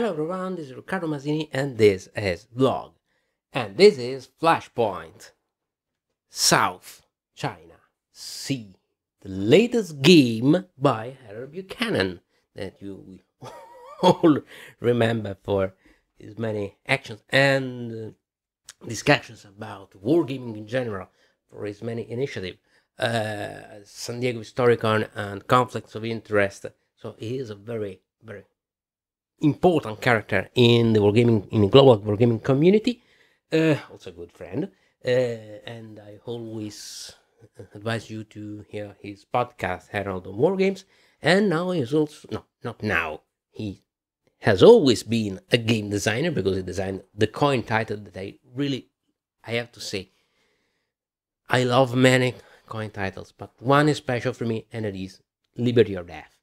Hello everyone, this is Riccardo Masini and this is WLOG. And this is Flashpoint. South China Sea. The latest game by Harold Buchanan that you all remember for his many actions and uh, discussions about wargaming in general for his many initiatives. Uh, San Diego Historicon and conflicts of interest. So he is a very, very important character in the wargaming in the global wargaming community. Uh, also a good friend, uh, and I always advise you to hear his podcast Harold on Wargames. And now he's also no, not now. He has always been a game designer because he designed the coin title that I really, I have to say, I love many coin titles, but one is special for me, and it is Liberty or Death.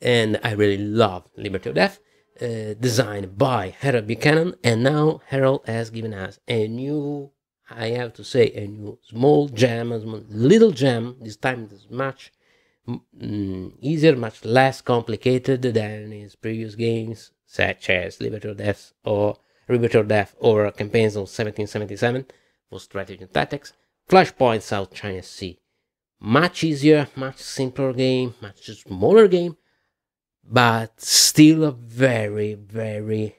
And I really love Liberty or Death uh, designed by Harold Buchanan, and now Harold has given us a new, I have to say, a new small gem, a small, little gem. This time it is much mm, easier, much less complicated than his previous games, such as Liberty or Death or Liberty or Death or Campaigns of 1777 for strategy and tactics. Flashpoint South China Sea. Much easier, much simpler game, much smaller game, but still a very, very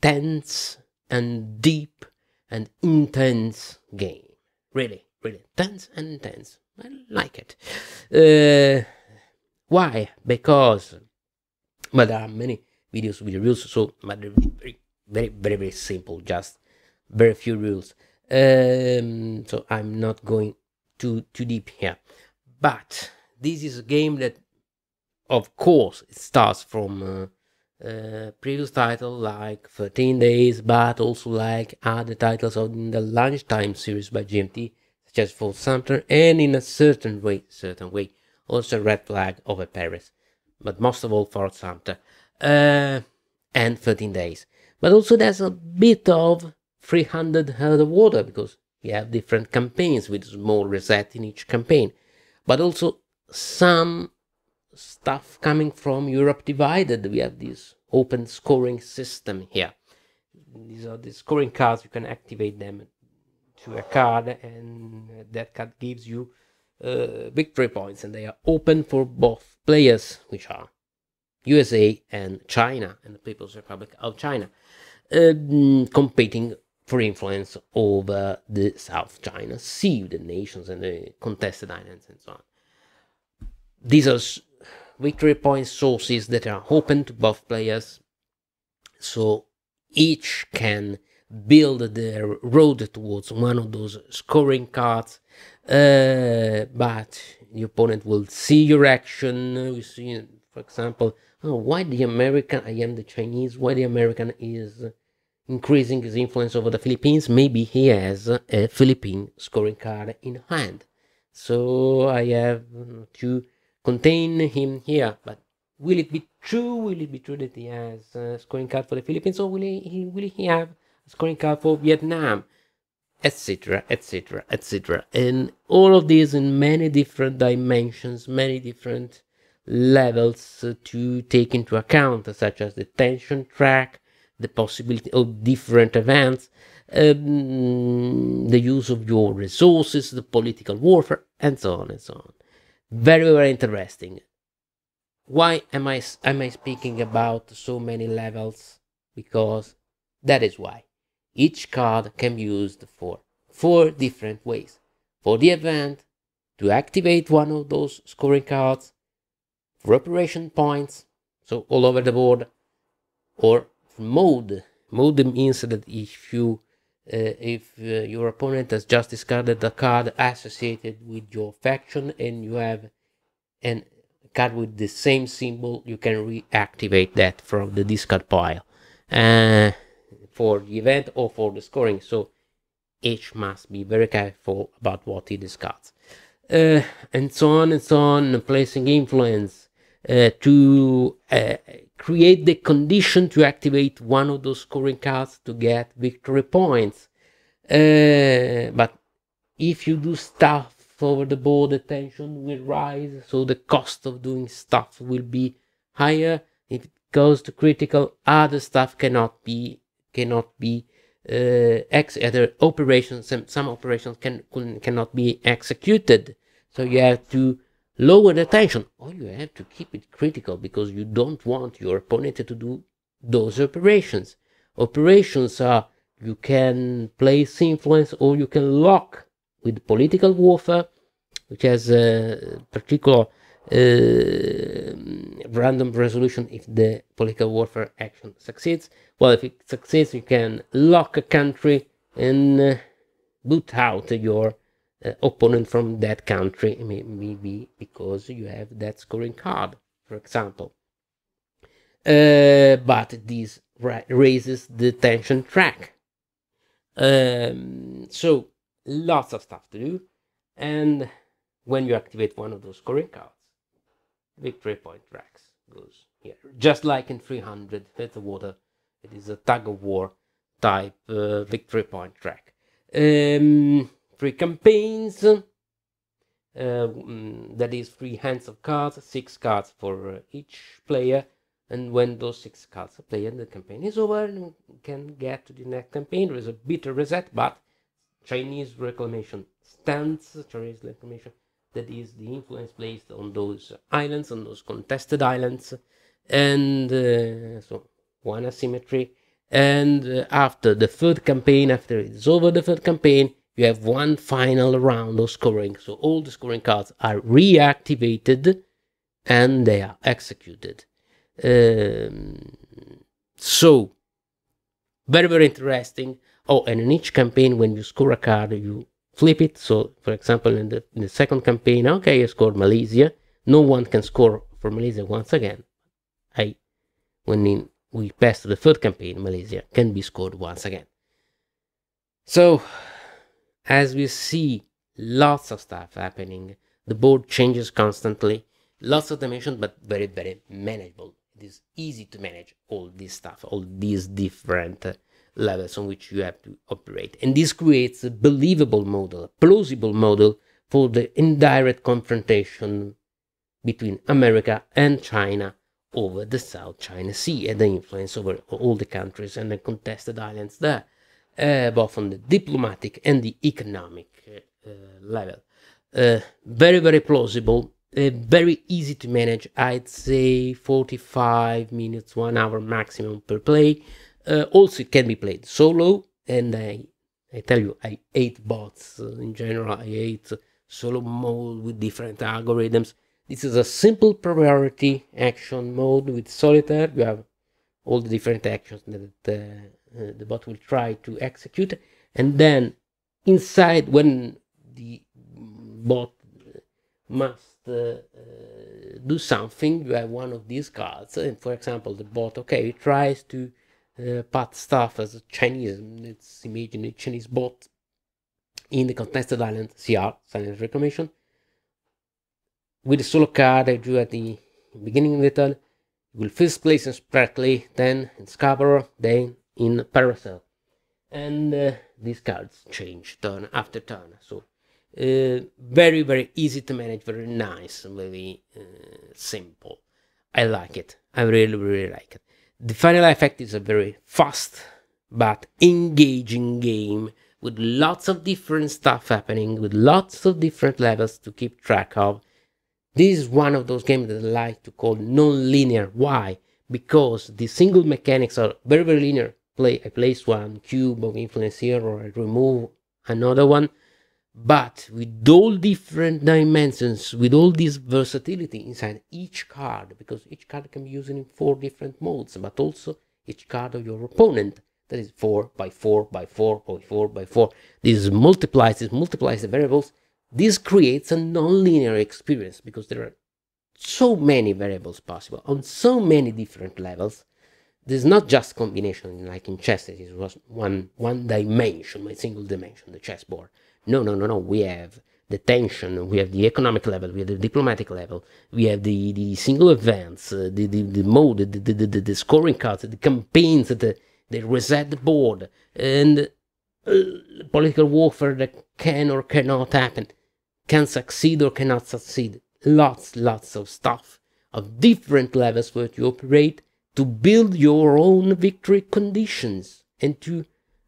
tense and deep and intense game. Really, really tense and intense. I like it. Uh, why? Because but there are many videos with rules, so but very, very, very, very simple. Just very few rules. Um, so I'm not going too too deep here. But this is a game that of course, it starts from uh, uh, previous title like 13 Days, but also like other titles of the Lunchtime series by GMT, such as Fort Sumter, and in a certain way, certain way, also Red Flag over Paris, but most of all Fort Sumter, uh, and 13 Days. But also there's a bit of 300 Earth and Water because you have different campaigns with small reset in each campaign, but also some stuff coming from Europe Divided. We have this open scoring system here. These are the scoring cards. You can activate them to a card, and that card gives you uh, victory points, and they are open for both players, which are USA and China, and the People's Republic of China, um, competing for influence over the South China Sea, the nations and the contested islands, and so on. These are victory point sources that are open to both players. So each can build their road towards one of those scoring cards. Uh, but the opponent will see your action. We see for example oh, why the american i am the chinese why the american is increasing his influence over the philippines? Maybe he has a philippine scoring card in hand. So i have to contain him here. But will it be true? Will it be true that he has a scoring card for the Philippines, or will he, will he have a scoring card for Vietnam? Etc. Etc. Etc. And all of these in many different dimensions, many different levels to take into account, such as the tension track, the possibility of different events, um, the use of your resources, the political warfare, and so on and so on very very interesting. Why am i am i speaking about so many levels? Because that is why. Each card can be used for four different ways. For the event to activate one of those scoring cards for operation points so all over the board or mode. Mode means that if you if uh, your opponent has just discarded a card associated with your faction and you have an card with the same symbol, you can reactivate that from the discard pile uh, for the event or for the scoring. So each must be very careful about what he discards. Uh, and so on and so on, placing influence uh, to uh, create the condition to activate one of those scoring cards to get victory points. Uh, but if you do stuff over the board, the tension will rise, so the cost of doing stuff will be higher. If it goes to critical, other stuff cannot be cannot be uh, ex other operations some, some operations can cannot be executed. So you have to lower the tension or you have to keep it critical because you don't want your opponent to do those operations. Operations are you can place influence or you can lock with political warfare, which has a particular uh, random resolution if the political warfare action succeeds. Well, if it succeeds, you can lock a country and uh, boot out your uh, opponent from that country, maybe because you have that scoring card, for example. Uh, but this ra raises the tension track. Um, so lots of stuff to do, and when you activate one of those scoring cards, victory point tracks goes here, just like in 300 with the water. It is a tug of war type uh, victory point track. Um, three campaigns. Uh, mm, that is three hands of cards, six cards for uh, each player. And when those six cards are played, the campaign is over and can get to the next campaign. There is a bitter reset, but Chinese reclamation stands. Chinese reclamation that is the influence placed on those islands, on those contested islands, and uh, so one asymmetry. And uh, after the third campaign, after it's over the third campaign, you have one final round of scoring. So all the scoring cards are reactivated and they are executed. Um, so very very interesting. Oh, and in each campaign, when you score a card, you flip it. So, for example, in the, in the second campaign, okay, I scored Malaysia. No one can score for Malaysia once again. I, when in, we pass to the third campaign, Malaysia can be scored once again. So, as we see lots of stuff happening, the board changes constantly, lots of dimensions, but very, very manageable. It is easy to manage all this stuff, all these different uh, levels on which you have to operate. And this creates a believable model, a plausible model for the indirect confrontation between America and China over the South China Sea and the influence over all the countries and the contested islands there, both on the diplomatic and the economic uh, level. Uh, very, very plausible, very easy to manage. I'd say 45 minutes, one hour maximum per play. Also, it can be played solo, and I, I tell you, I hate bots in general. I hate solo mode with different algorithms. This is a simple priority action mode with solitaire. You have all the different actions that uh, uh, the bot will try to execute, and then inside when the bot must uh, uh, do something, you have one of these cards. And for example, the bot, okay, it tries to uh, Pat Staff as a Chinese, let's imagine a Chinese bot in the contested island CR, silent reclamation. With the solo card I drew at the beginning of the turn, will first place in Spratly, then in Scarborough, then in Paracel. And uh, these cards change turn after turn. So uh, very, very easy to manage, very nice, very uh, simple. I like it. I really, really like it. The final effect is a very fast but engaging game with lots of different stuff happening, with lots of different levels to keep track of. This is one of those games that I like to call non-linear. Why? Because the single mechanics are very, very linear. Play, I place one cube of influence here, or I remove another one but with all different dimensions, with all this versatility inside each card, because each card can be used in four different modes, but also each card of your opponent. That is 4 by 4 by 4 by 4 by 4. This multiplies, this multiplies the variables. This creates a non-linear experience because there are so many variables possible on so many different levels. There's not just combination like in chess, it was one one dimension, a single dimension, the chessboard. No, no, no, no. We have the tension, we have the economic level, we have the diplomatic level, we have the, the single events, uh, the, the, the mode, the, the, the, the scoring cards, the campaigns, the, the reset the board, and uh, political warfare that can or cannot happen, can succeed or cannot succeed. Lots, lots of stuff of different levels where you operate, to build your own victory conditions and to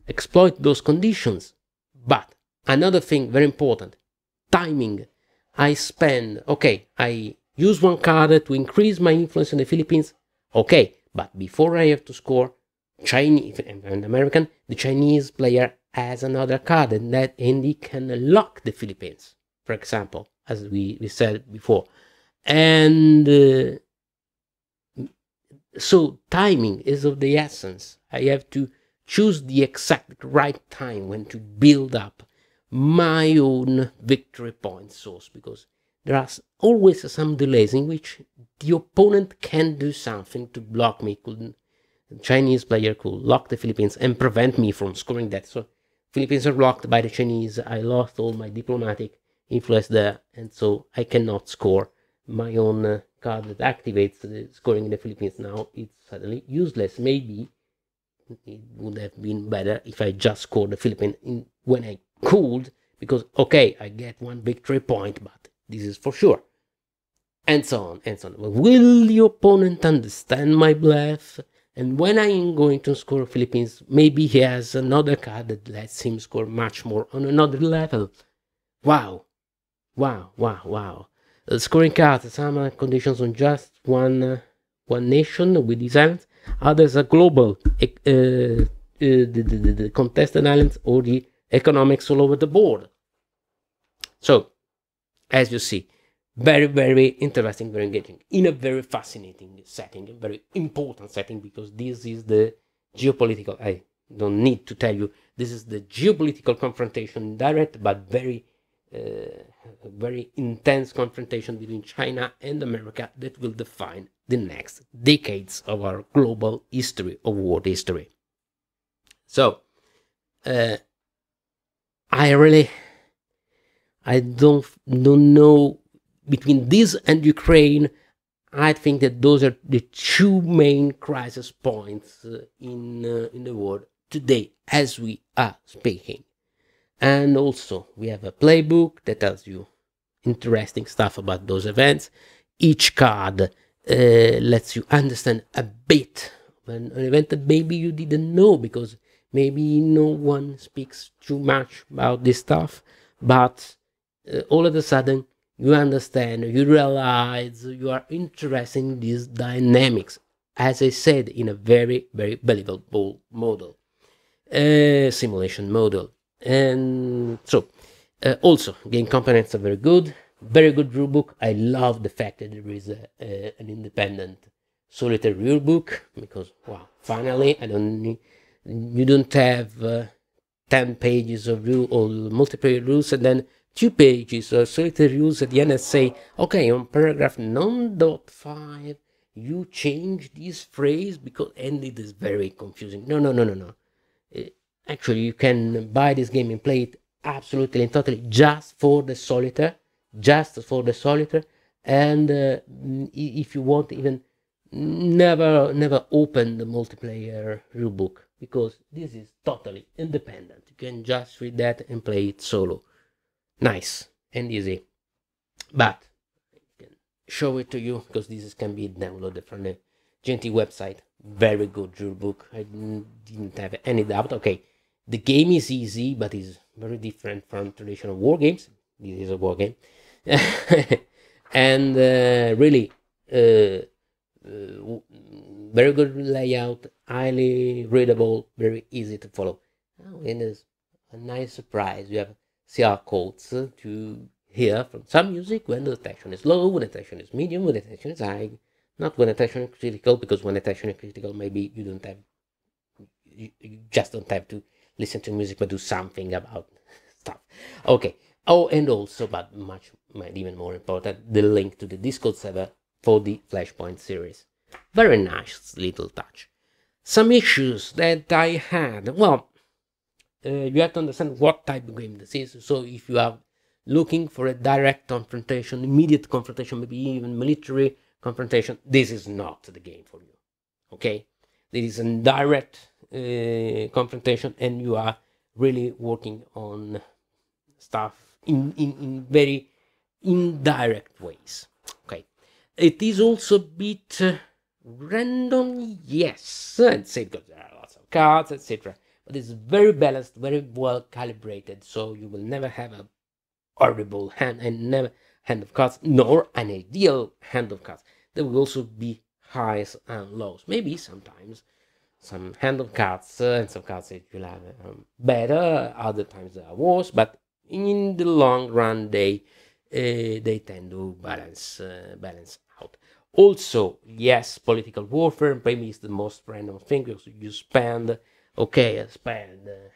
exploit those conditions. But another thing very important timing. I spend, okay, I use one card to increase my influence in the Philippines. Okay, but before I have to score, Chinese, and American, the Chinese player has another card and that and he can lock the Philippines, for example, as we, we said before. And uh, so timing is of the essence. I have to choose the exact right time when to build up my own victory point source because there are always some delays in which the opponent can do something to block me. Could Chinese player could lock the Philippines and prevent me from scoring that. So Philippines are blocked by the Chinese. I lost all my diplomatic influence there, and so I cannot score my own uh, card that activates the scoring in the Philippines. Now it's suddenly useless. Maybe it would have been better if I just scored the Philippines in, when I could, because okay, I get one victory point, but this is for sure. And so on and so on. Will the opponent understand my bluff? And when I am going to score Philippines, maybe he has another card that lets him score much more on another level. Wow. Wow, wow, wow. Uh, scoring cards, some conditions on just one uh, one nation with islands, others are global, uh, uh, the, the, the contested islands or the economics all over the board. So, as you see, very, very interesting, very engaging, in a very fascinating setting, a very important setting, because this is the geopolitical, I don't need to tell you, this is the geopolitical confrontation, direct but very very intense confrontation between China and America that will define the next decades of our global history, of world history. So, uh, I really, I don't don't know between this and Ukraine. I think that those are the two main crisis points uh, in uh, in the world today, as we are speaking. And also, we have a playbook that tells you interesting stuff about those events. Each card uh, lets you understand a bit of an, event that maybe you didn't know because maybe no one speaks too much about this stuff. But uh, all of a sudden, you understand, you realize you are interested in these dynamics, as I said, in a very, very believable model, uh, simulation model. And so, uh, also, game components are very good. Very good rulebook. I love the fact that there is a, a, an independent solitaire rulebook because, wow, finally, I don't need, you don't have uh, 10 pages of rule or multiplayer rules and then two pages of solitaire rules at the end and say, okay, on paragraph 9.5, you change this phrase because, and it is very confusing. No, no, no, no, no. Actually, you can buy this game and play it absolutely and totally just for the solitaire, just for the solitaire. And uh, if you want, even never, never open the multiplayer rulebook because this is totally independent. You can just read that and play it solo. Nice and easy. But I can show it to you because this can be downloaded from the GMT website. Very good rulebook. I didn't have any doubt. Okay, the game is easy, but is very different from traditional war games. This is a war game, and uh, really uh, uh, very good layout, highly readable, very easy to follow. Oh, and it's a nice surprise. You have QR codes to hear from some music when the tension is low, when the tension is medium, when the tension is high. Not when the tension is critical, because when the tension is critical, maybe you don't have, you, you just don't have to listen to music but do something about stuff. Okay. Oh and also but much even more important the link to the discord server for the flashpoint series. Very nice little touch. Some issues that i had well uh, you have to understand what type of game this is. So if you are looking for a direct confrontation immediate confrontation maybe even military confrontation this is not the game for you. Okay? This is a direct confrontation and you are really working on stuff in, in, in very indirect ways okay it is also a bit uh, random, yes, and say because there are lots of cards, etc. But it's very balanced, very well calibrated, so you will never have a horrible hand and never hand of cards, nor an ideal hand of cards. There will also be highs and lows. Maybe sometimes some hand of cards uh, and some cards that you'll have um, better, other times they are worse, but in the long run they uh, they tend to balance uh, balance out. Also, yes, political warfare maybe is the most random thing because you spend okay, I spend uh,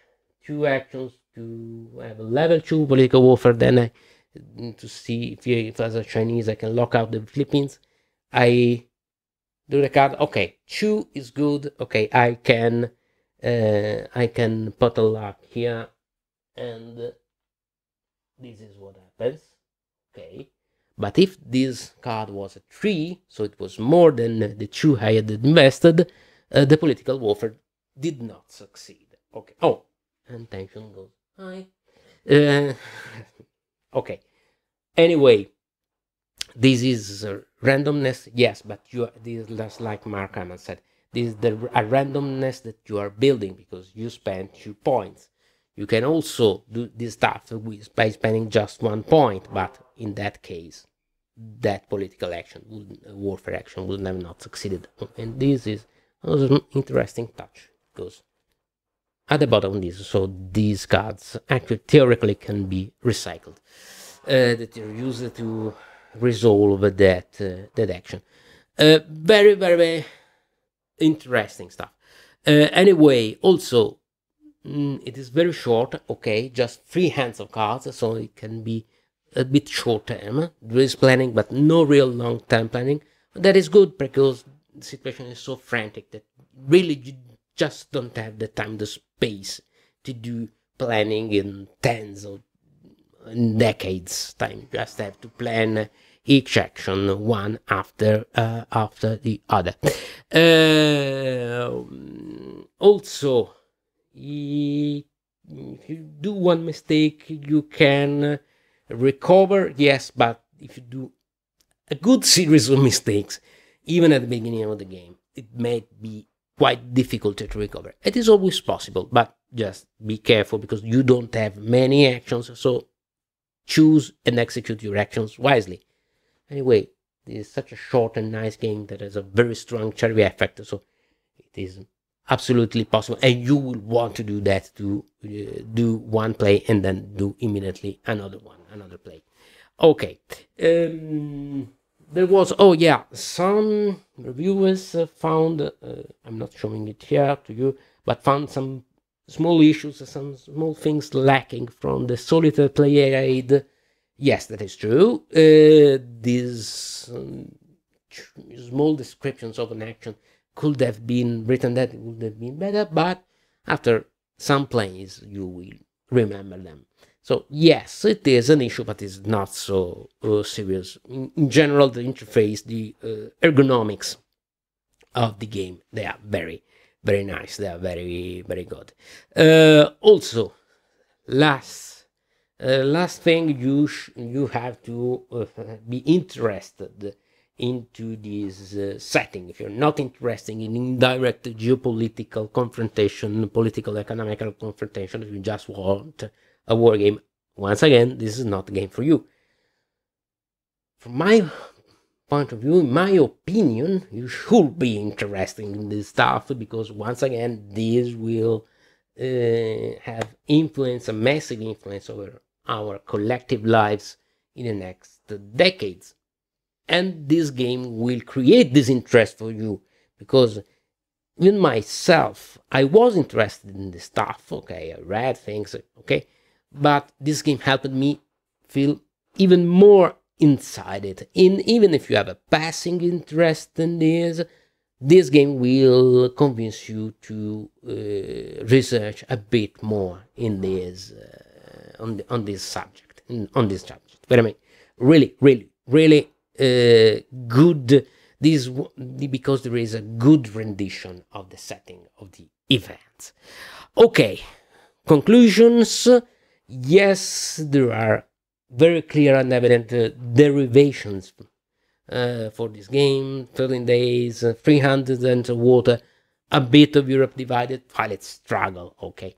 two actions to have a level two political warfare, then I to see if, if as a Chinese I can lock out the Philippines. I do the card. Okay, two is good. Okay, I can uh, I can put a lock here, and this is what happens. Okay, but if this card was a three, so it was more than the two I had invested, uh, the political warfare did not succeed. Okay. Oh, and tension goes high. Uh, okay. Anyway, this is randomness, yes, but you this is just like Mark Herman said. This is the a randomness that you are building because you spend two points. You can also do this stuff with, by spending just one point, but in that case, that political action, warfare action, would have not succeeded. And this is an interesting touch because at the bottom of this, so these cards actually theoretically can be recycled. Uh, that are used to resolve that uh, that action. Uh, very very very interesting stuff. Uh, anyway, also mm, it is very short. Okay, just three hands of cards, so it can be a bit short term. There is planning, but no real long term planning. That is good because the situation is so frantic that really you just don't have the time, the space to do planning in tens of decades time. You just have to plan each action one after uh, after the other. Uh, also, if you do one mistake, you can recover. Yes, but if you do a good series of mistakes, even at the beginning of the game, it may be quite difficult to recover. It is always possible, but just be careful because you don't have many actions. So choose and execute your actions wisely. Anyway, this is such a short and nice game that has a very strong cherry effect, so it is absolutely possible. And you will want to do that to uh, do one play and then do immediately another one, another play. Okay. Um, there was, oh yeah, some reviewers found, uh, I'm not showing it here to you, but found some small issues, some small things lacking from the solitaire player aid. Yes, that is true. Uh, these um, small descriptions of an action could have been written that would have been better, but after some plays, you will remember them. So yes, it is an issue, but it's not so uh, serious. In, in, general, the interface, the uh, ergonomics of the game, they are very, very nice. They are very, very good. Uh, also, last, uh, last thing you you have to uh, be interested into this uh, setting. If you're not interested in indirect geopolitical confrontation, political, economical confrontation, if you just want a war game, once again, this is not the game for you. From my point of view, in my opinion, you should be interested in this stuff because once again, this will uh, have influence, a massive influence over our collective lives in the next decades. And this game will create this interest for you because even myself, I was interested in this stuff. Okay, I read things. Okay, but this game helped me feel even more inside it. In even if you have a passing interest in this, this game will convince you to uh, research a bit more in this uh, on the, on this subject in, on this subject. But I mean, really, really, really uh, good. This because there is a good rendition of the setting of the events. Okay, conclusions. Yes, there are very clear and evident uh, derivations uh, for this game. 13 days uh, 300 and water a bit of europe divided it's struggle okay.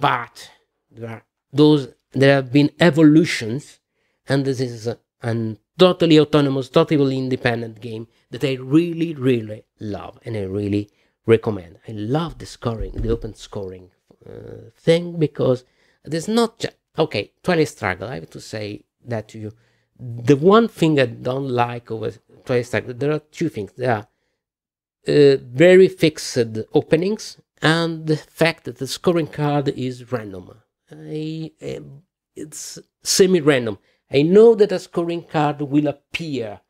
But there are those there have been evolutions and this is a, a totally autonomous totally independent game that i really really love and i really recommend. I love the scoring the open scoring uh, thing because there's not just okay twilight struggle i have to say that to you the one thing I don't like over Twilight Struggle, there are two things. There are uh, very fixed openings and the fact that the scoring card is random. I, um, it's semi-random. I know that a scoring card will appear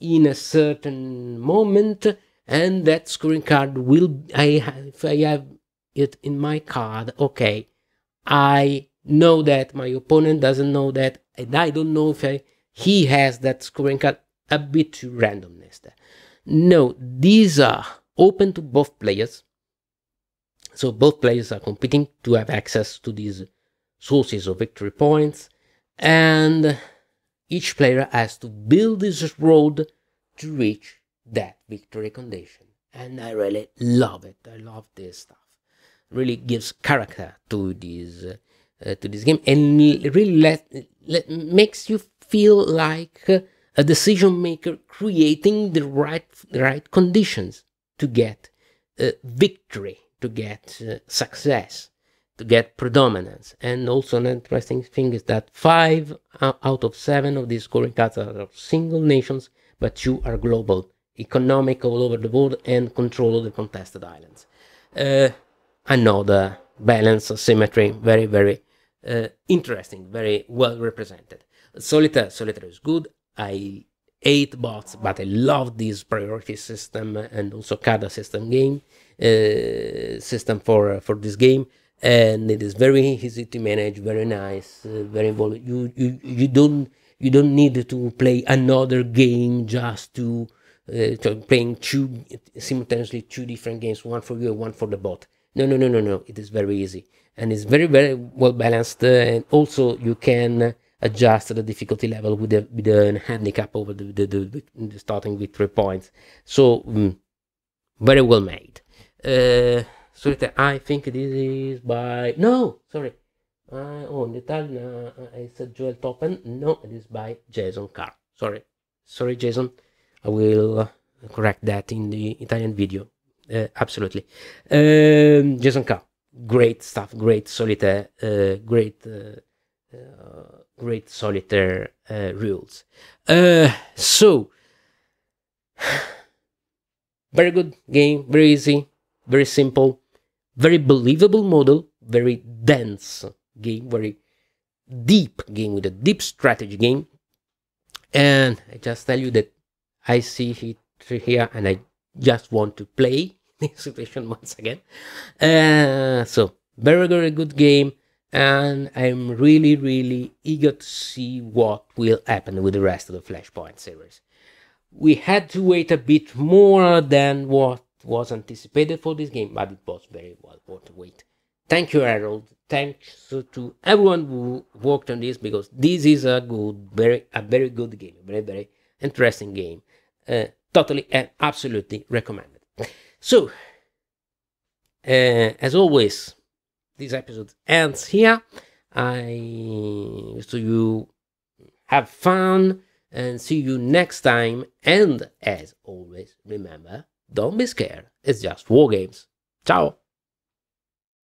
in a certain moment, and that scoring card will. I if I have it in my card, okay. I know that my opponent doesn't know that, and I don't know if I he has that scoring card a bit too randomness there. No, these are open to both players. So both players are competing to have access to these sources of victory points. And each player has to build this road to reach that victory condition. And I really love it. I love this stuff. Really gives character to this uh, to this game and really let, let makes you feel like a decision maker creating the right right conditions to get uh, victory, to get uh, success, to get predominance. And also an interesting thing is that five out of seven of these scoring cards are single nations, but two are global, economic all over the world, and control of the contested islands. Uh, another balance, of symmetry, very, very uh, interesting, very well represented. Solitaire, Solitaire is good. I hate bots, but I love this priority system and also card system game uh, system for uh, for this game. And it is very easy to manage, very nice, uh, very involved. You you you don't you don't need to play another game just to, uh, to playing two simultaneously two different games, one for you one for the bot. No, no, no, no, no. It is very easy and it's very very well balanced. Uh, and also you can adjust the difficulty level with the with the handicap over the, the, the, the starting with three points. So um, very well made. Uh, so I think this is by no sorry. Uh, oh, in Italian uh, I said Joel Toppen. No, it is by Jason Carr. Sorry, sorry, Jason. I will uh, correct that in the Italian video. Uh, absolutely, um, Jason Carr. Great stuff. Great solitaire. Uh, great uh, uh, great solitaire uh, rules. Uh, so, very good game, very easy, very simple, very believable model, very dense game, very deep game with a deep strategy game. And I just tell you that I see it here and I just want to play this situation once again. Uh, so, very, very good game and I'm really, really eager to see what will happen with the rest of the Flashpoint series. We had to wait a bit more than what was anticipated for this game, but it was very well worth the wait. Thank you, Harold. Thanks to everyone who worked on this because this is a good, very, a very good game, very, very interesting game. Uh, totally and absolutely recommended. So, uh, as always, this episode ends here. I so you have fun and see you next time. And as always, remember, don't be scared. It's just war games. Ciao.